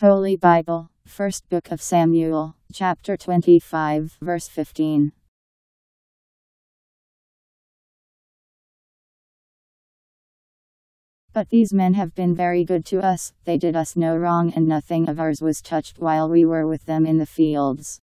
Holy Bible, First Book of Samuel, chapter 25, verse 15. But these men have been very good to us, they did us no wrong, and nothing of ours was touched while we were with them in the fields.